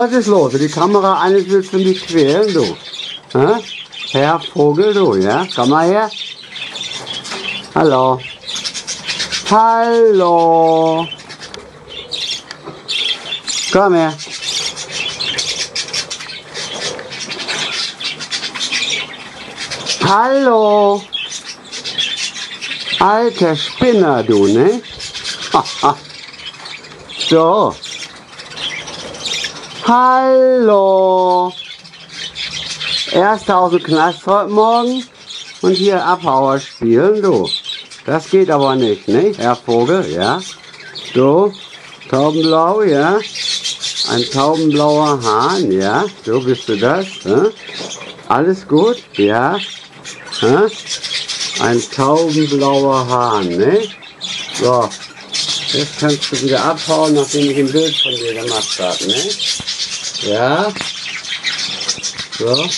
Was ist los? Die Kamera eines willst du mich quälen, du. Hä? Herr Vogel, du, ja? Komm mal her. Hallo. Hallo. Komm her. Hallo. Alter Spinner, du, ne? so. Hallo. Erst aus dem Knast heute Morgen und hier Abhauer spielen, du. Das geht aber nicht, ne? Herr Vogel, ja? So, taubenblau, ja? Ein taubenblauer Hahn, ja? So bist du das, ne? Alles gut, ja? Hä? Ein taubenblauer Hahn, ne? So, jetzt kannst du wieder abhauen, nachdem ich ein Bild von dir gemacht habe, ne? Ja. So.